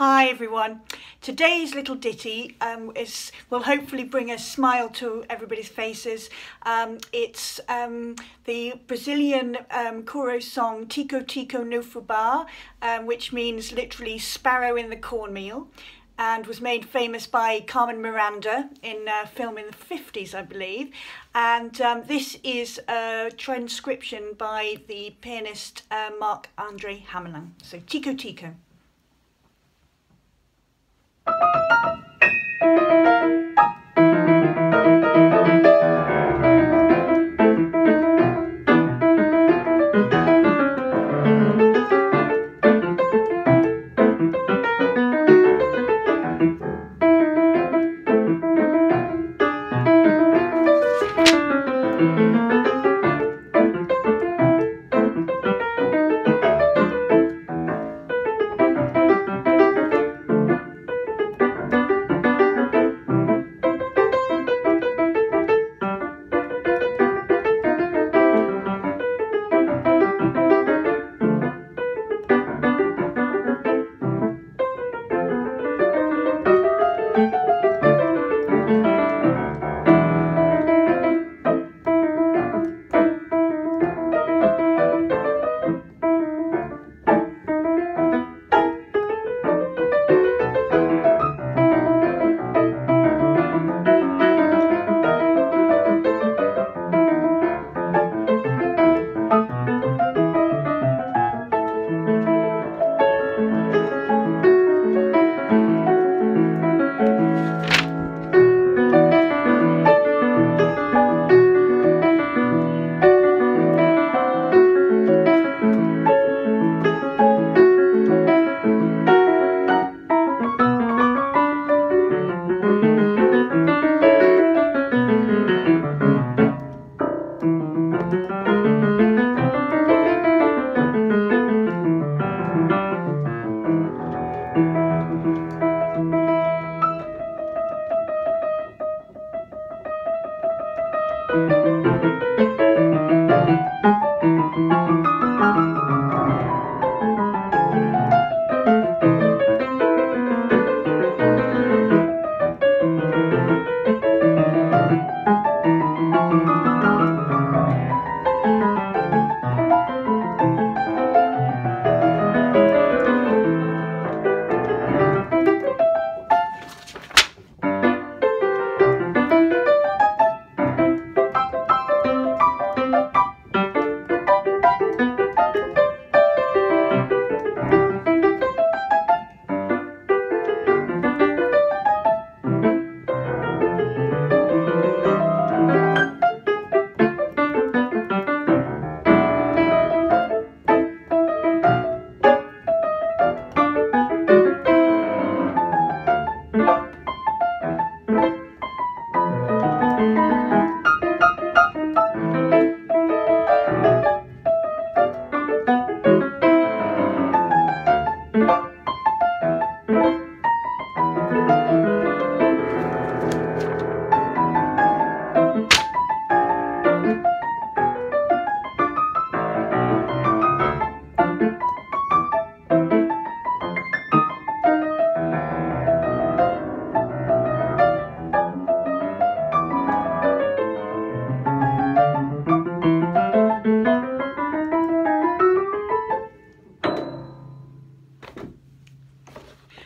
Hi everyone. Today's little ditty um, is will hopefully bring a smile to everybody's faces. Um, it's um, the Brazilian um, choro song Tico Tico no Fubá, um, which means literally sparrow in the cornmeal and was made famous by Carmen Miranda in a film in the 50s, I believe. And um, this is a transcription by the pianist uh, Marc Andre Hamelin. So Tico Tico. thank mm -hmm. you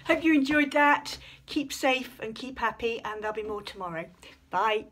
Hope you enjoyed that. Keep safe and keep happy and there'll be more tomorrow. Bye.